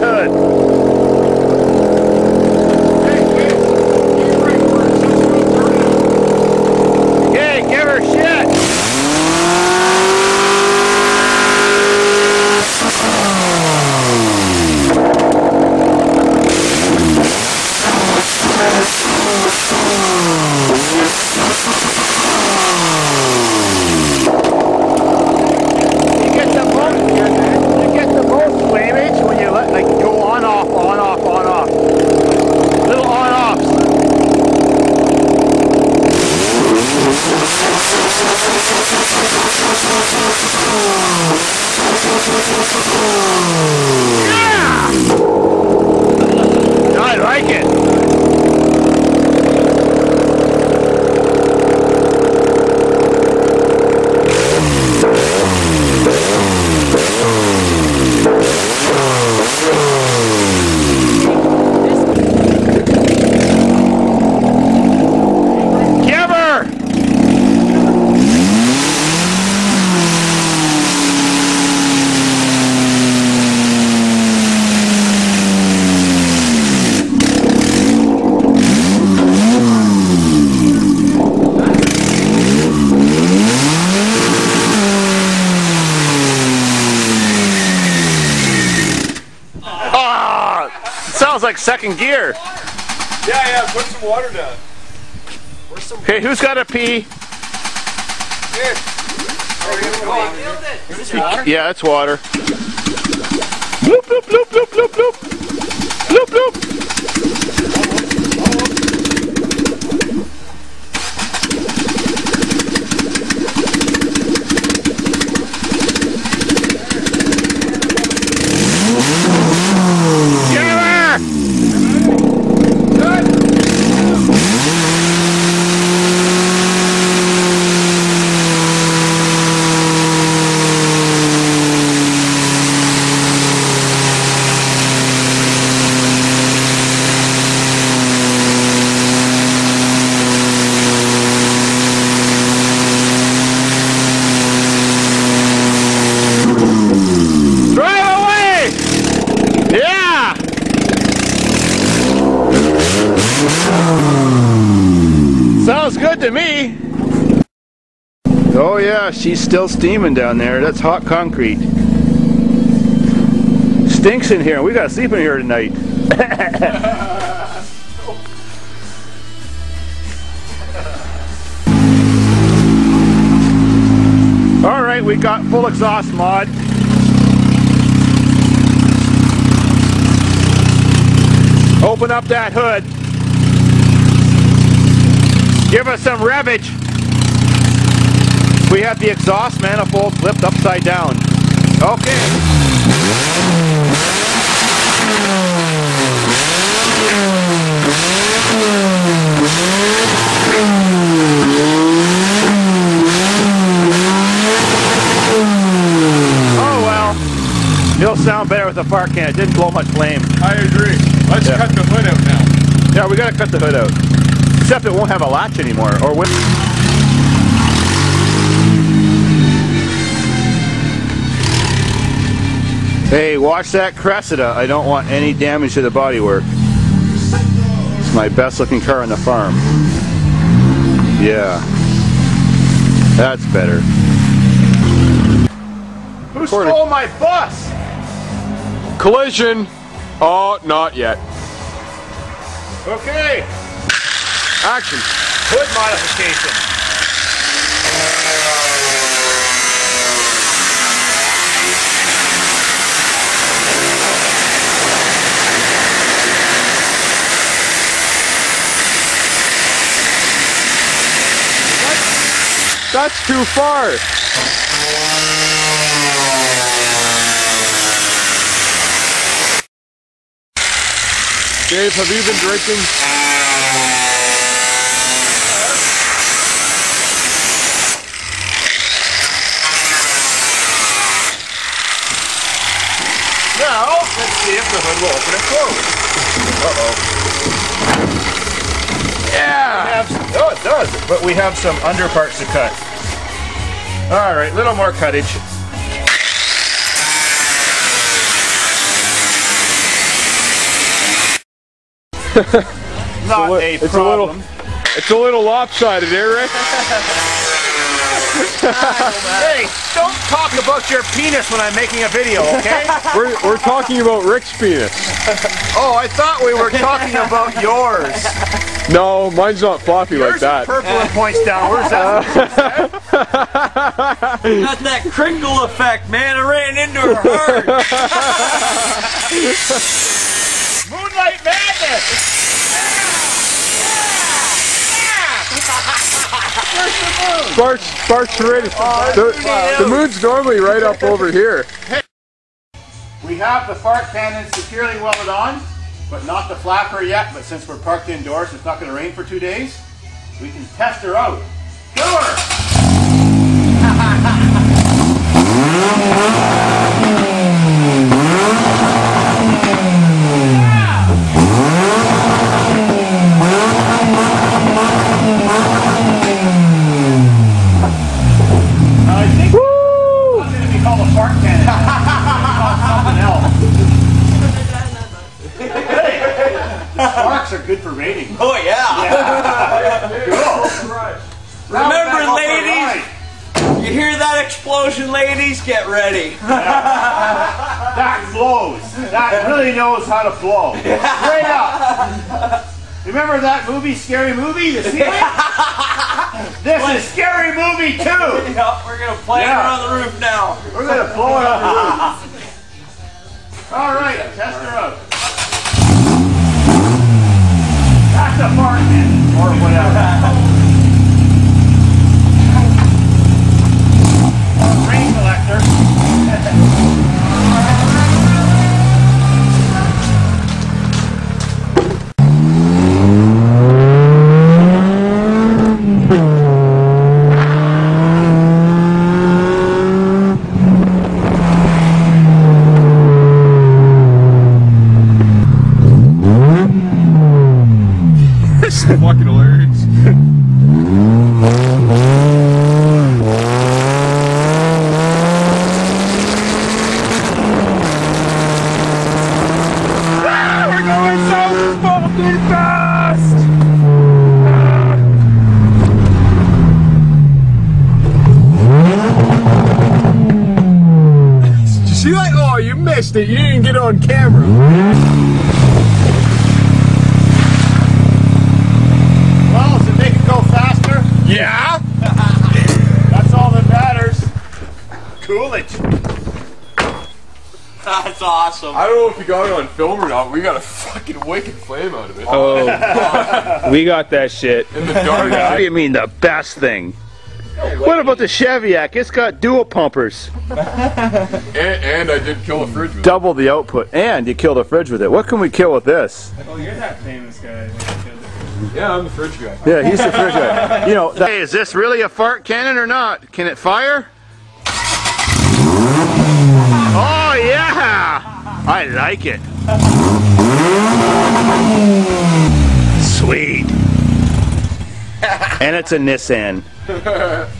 hood. Okay, give her shit. You get the most, you get the most flamage when you let like go on off, on off, on off. Little on offs. Yeah! I like it. Give her! Ah! sounds like second gear. Yeah, yeah, put some water down. Where's Okay, who's got a pee? here? Oh, Is this water? Yeah, that's water. Bloop, bloop, bloop, bloop, bloop, bloop. Bloop, bloop. Get her! Drive away! Yeah! Sounds good to me. Oh yeah, she's still steaming down there. That's hot concrete. Stinks in here. We gotta sleep in here tonight. All right, we got full exhaust mod. Open up that hood. Give us some revage. We have the exhaust manifold flipped upside down. Okay. Oh well. It'll sound better with a fart can. It didn't blow much flame. I agree. Let's Yeah. cut the hood out now. Yeah, we gotta cut the hood out. Except it won't have a latch anymore. Or when. Hey, watch that Cressida. I don't want any damage to the bodywork. It's my best looking car on the farm. Yeah. That's better. Who Recording. stole my bus? Collision. Oh, not yet. Okay. Action. Hood modification. That's too far. Dave, have you been drinking? Now, let's see if the hood will open and close. Uh-oh. Yeah. Have- oh, it does, but we have some under parts to cut. All right, little more cuttage. Not a, a problem. A little, it's a little lopsided, Eric. Hey, don't talk about your penis when I'm making a video, okay? We're, we're talking about Rick's penis. oh, I thought we were talking about yours. No, mine's not floppy like Yours is that. purple and points downwards. Where's that? Got that crinkle effect, man. I ran into her hard. Moonlight Madness! Sparks, Sparks right. the, the moon's normally right up over here. We have the fart cannon securely welded on, but not the flapper yet. But since we're parked indoors, it's not going to rain for two days. We can test her out. Go her! I think it's not going to be called a fart cannon. It's gonna be called something else. hey, the sparks are good for ratings. Oh yeah. Remember, ladies, you hear that explosion, ladies? Get ready. That blows. That really knows how to blow. Straight up. Remember that movie, Scary Movie? You see it? This is Scary Movie 2. Yep, we're gonna play Yeah. it on the roof now. We're going to blow it on the roof. All right, test her out. Fart or whatever. Rain collector. This is fucking hilarious. Oh, you missed it. You didn't get on camera. Well, does it make it go faster? Yeah? That's all that matters. Coolidge. That's awesome. I don't know if you got it on film or not. We got a fucking wicked flame out of it. Oh, we got that shit. In the dark. What do you mean the best thing? What about the Cheviac? It's got dual pumpers. and, and I did kill a fridge with it. Double the output. And you killed a fridge with it. What can we kill with this? Oh, you're that famous guy. Yeah, I'm the fridge guy. Yeah, he's the fridge guy. You know, hey, is this really a fart cannon or not? Can it fire? Oh, yeah! I like it. Sweet. and it's a Nissan.